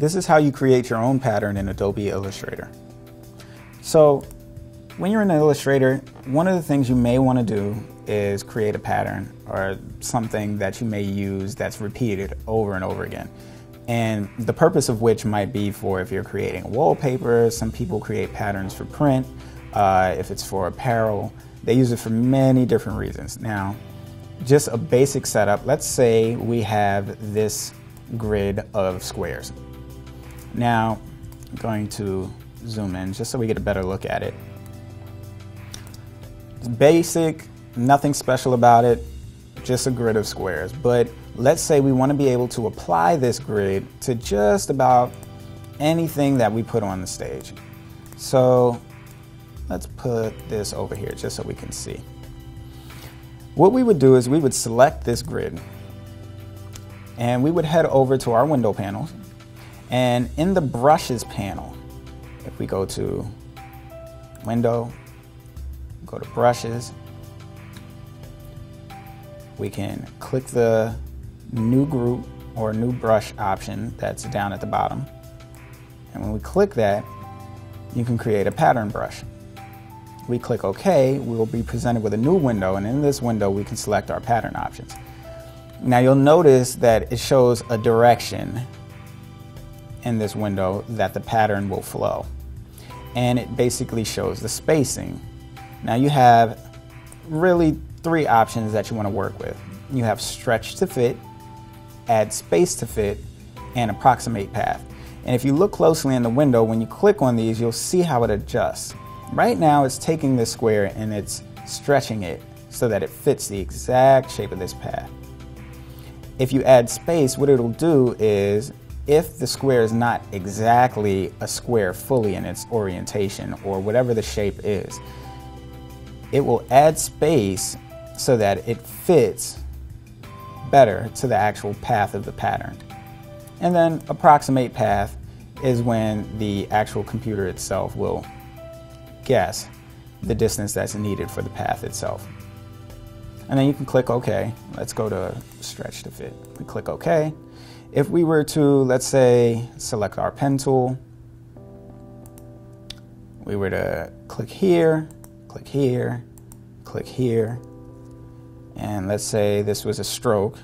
This is how you create your own pattern in Adobe Illustrator. So when you're in Illustrator, one of the things you may want to do is create a pattern or something that you may use that's repeated over and over again. And the purpose of which might be for if you're creating wallpaper, some people create patterns for print, uh, if it's for apparel, they use it for many different reasons. Now, just a basic setup, let's say we have this grid of squares. Now, I'm going to zoom in just so we get a better look at it. It's basic, nothing special about it, just a grid of squares. But let's say we want to be able to apply this grid to just about anything that we put on the stage. So let's put this over here just so we can see. What we would do is we would select this grid and we would head over to our window panels and in the brushes panel, if we go to window, go to brushes, we can click the new group or new brush option that's down at the bottom. And when we click that, you can create a pattern brush. We click OK, we will be presented with a new window, and in this window, we can select our pattern options. Now you'll notice that it shows a direction in this window that the pattern will flow. And it basically shows the spacing. Now you have really three options that you want to work with. You have stretch to fit, add space to fit, and approximate path. And if you look closely in the window, when you click on these, you'll see how it adjusts. Right now, it's taking this square and it's stretching it so that it fits the exact shape of this path. If you add space, what it'll do is if the square is not exactly a square fully in its orientation or whatever the shape is, it will add space so that it fits better to the actual path of the pattern. And then approximate path is when the actual computer itself will guess the distance that's needed for the path itself. And then you can click OK. Let's go to stretch to fit. We click OK. If we were to, let's say, select our pen tool, we were to click here, click here, click here, and let's say this was a stroke,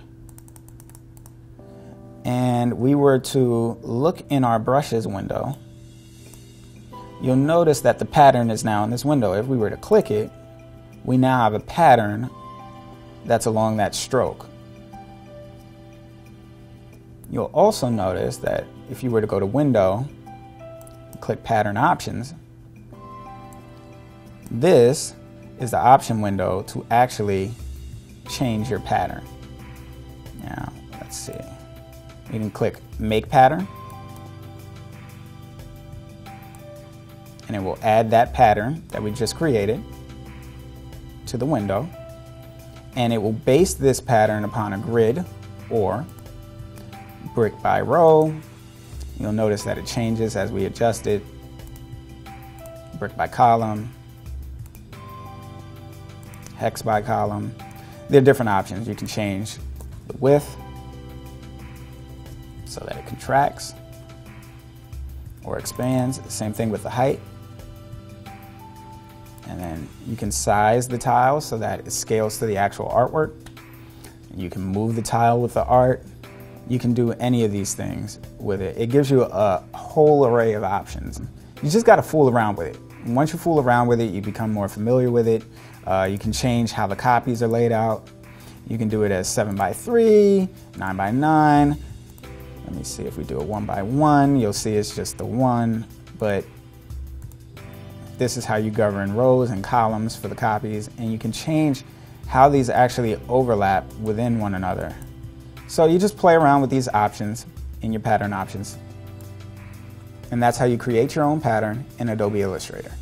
and we were to look in our brushes window, you'll notice that the pattern is now in this window. If we were to click it, we now have a pattern that's along that stroke. You'll also notice that if you were to go to Window, click Pattern Options, this is the option window to actually change your pattern. Now, let's see. You can click Make Pattern, and it will add that pattern that we just created to the window, and it will base this pattern upon a grid or brick by row. You'll notice that it changes as we adjust it. Brick by column, hex by column. There are different options. You can change the width so that it contracts or expands. Same thing with the height. And then you can size the tile so that it scales to the actual artwork. You can move the tile with the art you can do any of these things with it. It gives you a whole array of options. You just got to fool around with it. And once you fool around with it, you become more familiar with it. Uh, you can change how the copies are laid out. You can do it as 7 by 3 9 by 9 Let me see if we do a 1 by 1 You'll see it's just the 1, but this is how you govern rows and columns for the copies, and you can change how these actually overlap within one another. So you just play around with these options in your pattern options. And that's how you create your own pattern in Adobe Illustrator.